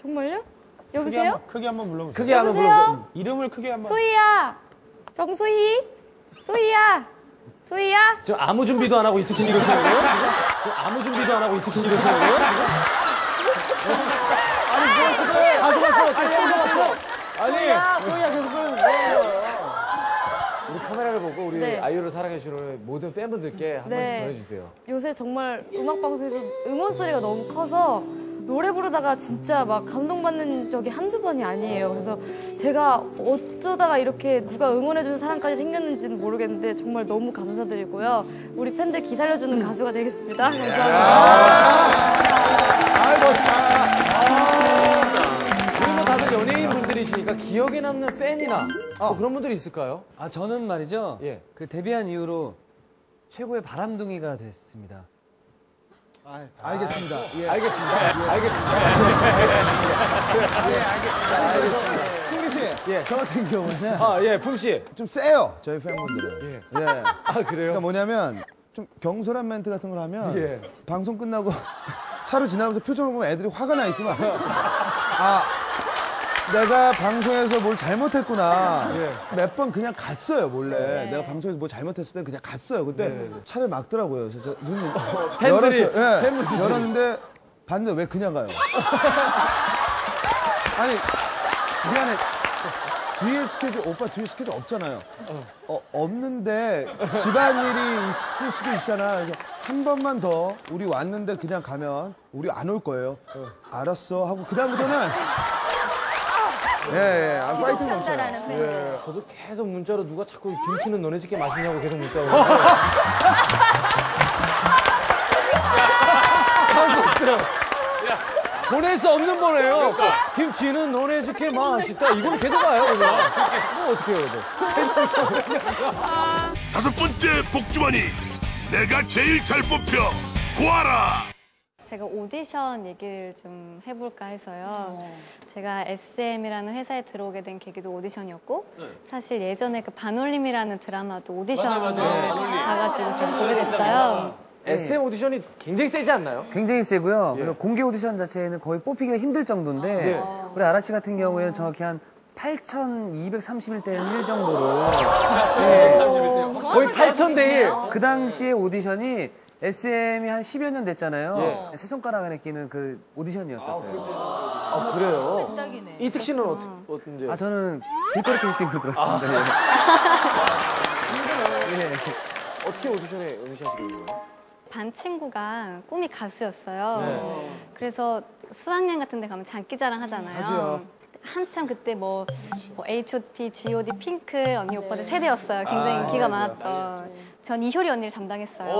정말요? 크게 여보세요? 한번, 크게 한번 불러보세요. 크게 한번? 불러줘. 이름을 크게 한번. 소희야. 정소희. 소희야. 소희야. 지금 아무 준비도 안 하고 이특 씨 이러시는 거예요? 지금 아무 준비도 안 하고 이특 씨 이러시는 거예요? 아니, 뭐, 그래. 가수. 가수 같어. 아니. 소희야, 계속 그러는 거예요. 우리 카메라를 보고 우리 네. 아이유를 사랑해주는 모든 팬분들께 한 네. 말씀 전해주세요. 요새 정말 음악 방송에서 응원 소리가 너무 커서 노래 부르다가 진짜 막 감동받는 적이 한두 번이 아니에요. 그래서 제가 어쩌다가 이렇게 누가 응원해주는 사람까지 생겼는지는 모르겠는데 정말 너무 감사드리고요. 우리 팬들 기살려주는 가수가 되겠습니다. 감사합니다. 아이, 멋있다. 아. 그리고 다들 연예인 분들이시니까 기억에 남는 팬이나 뭐 그런 분들이 있을까요? 아 저는 말이죠. 예. 그 데뷔한 이후로 최고의 바람둥이가 됐습니다. 알겠습니다. 예. 알겠습니다. 알겠습니다. 승기 씨, 예. 저 같은 경우는 아, 예, 품 씨. 좀 세요. 저희 팬분들은. 예. 예. 아, 그래요? 그러니까 뭐냐면 좀 경솔한 멘트 같은 걸 하면 예. 방송 끝나고 차로 지나면서 표정을 보면 애들이 화가 나 있으면 아 내가 방송에서 뭘 잘못했구나 예. 몇 번 그냥 갔어요 몰래 내가 방송에서 뭐 잘못했을 때 그냥 갔어요 그때 차를 막더라고요 그래서 저 눈을 네, 팬들이, 열었어요 예. 팬분들이. 열었는데 봤는데 왜 그냥 가요 아니 미안해 뒤에 스케줄 오빠 뒤에 스케줄 없잖아요. 어, 없는데 집안일이 있을 수도 있잖아. 그래서 한 번만 더 우리 왔는데 그냥 가면 우리 안 올 거예요. 알았어 하고 그다음부터는 예, 예. 아, 파이팅 넘쳐요. 예, 저도 계속 문자로 누가 자꾸 김치는 너네 집게 맛있냐고 계속 문자 오는데. 보낼 수 없는 거네요. 김치는 너네 집게 맛있다. 이걸 계속 와요, 그냥. 뭐 어떻게 해야 돼? 다섯 번째 복주머니 내가 제일 잘 뽑혀 구하라 제가 오디션 얘기를 좀 해볼까 해서요. 제가 SM이라는 회사에 들어오게 된 계기도 오디션이었고, 사실 예전에 그 반올림이라는 드라마도 오디션을 가가지고 제가 보게 됐어요. SM 오디션이 굉장히 세지 않나요? 굉장히 세고요. 그리고 공개 오디션 자체는 거의 뽑히기가 힘들 정도인데 네. 우리 아라치 같은 경우에는 정확히 한 8,231대 1 정도로 거의 8천 대 1. 그 당시에 오디션이 SM이 한 10여 년 됐잖아요. 세 손가락 안에 끼는 그 오디션이었었어요. 아, 그래요? 이특 씨는 어떻게, 어떤지? 아 저는 길거리 댄싱으로 들어왔습니다. 예. 어떻게 오디션에 응시하시게 된 거예요? 반 친구가 꿈이 가수였어요. 그래서 수학여행 같은 데 가면 장기자랑 하잖아요. 하죠. 한참 그때 뭐, 뭐 H.O.T, G.O.D, 핑클 언니 오빠들 세대였어요. 굉장히 인기가 많았던. 전 이효리 언니를 담당했어요.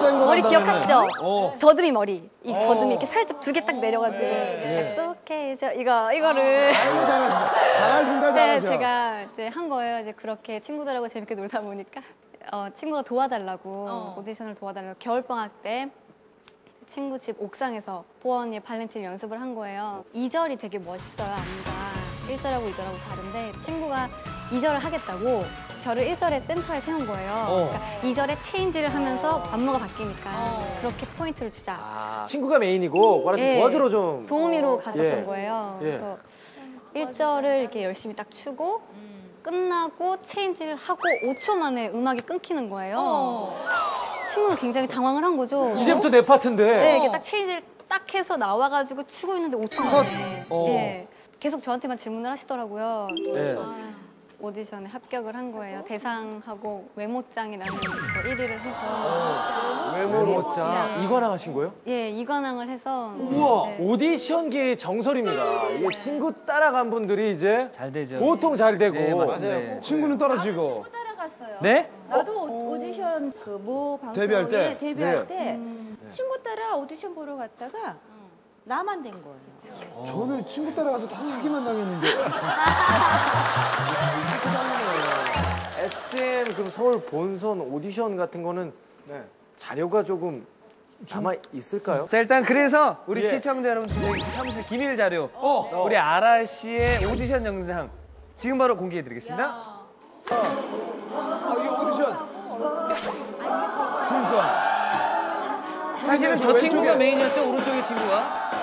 센거 머리 담당했네. 기억하시죠? 오. 더듬이 머리. 이 더듬이 이렇게 살짝 두 개 딱 내려가지고. 약속해줘. 이거, 이거를. 아이고, 잘하신다. 네, 잘하셔. 제가 이제 한 거예요. 이제 그렇게 친구들하고 재밌게 놀다 보니까 어, 친구가 도와달라고 오디션을 도와달라고 겨울 방학 때 친구 집 옥상에서 보언니의 발렌티를 연습을 한 거예요. 2절이 되게 멋있어요, 안무가. 1절하고 2절하고 다른데 친구가 2절을 하겠다고 저를 1절에 센터에 세운 거예요. 그러니까 2절에 체인지를 하면서 안무가 바뀌니까 그렇게 포인트를 주자. 아, 친구가 메인이고, 과라 씨 예. 도와주러 좀. 도우미로 가셨던 예. 거예요. 예. 그래서 1절을 이렇게 열심히 딱 추고 끝나고 체인지를 하고 5초 만에 음악이 끊기는 거예요. 친구는 굉장히 당황을 한 거죠. 이제부터 내 파트인데. 네, 이게 딱 체인지를 딱 해서 나와가지고 추고 있는데 5초 만에. 어. 예. 계속 저한테만 질문을 하시더라고요. 네. 오디션에 합격을 한 거예요. 대상하고 메모장이라는 거 1위를 해서. 외모모자. 네. 이관왕 하신 거예요? 예, 이관왕을 해서. 우와, 네. 오디션계의 정설입니다. 이게 친구 따라간 분들이 이제 잘 되죠. 보통 잘 되고. 네, 맞습니다. 예. 친구는 떨어지고. 따라갔어요. 네? 나도 오- 오디션 그 모 방송에 데뷔할 때? 데뷔할 네. 때 친구 따라 오디션 보러 갔다가 나만 된 거예요. 저는 친구 따라가서 다 사기만 당했는데. SM 그럼 서울 본선 오디션 같은 거는 자료가 조금 남아 있을까요? 자 일단 그래서 우리 예. 시청자 여러분들 사무실 기밀 자료 어. 우리 아라 씨의 오디션 영상 지금 바로 공개해 드리겠습니다. 아, 사실은 저저 친구가. 메인이었죠 오른쪽에 친구가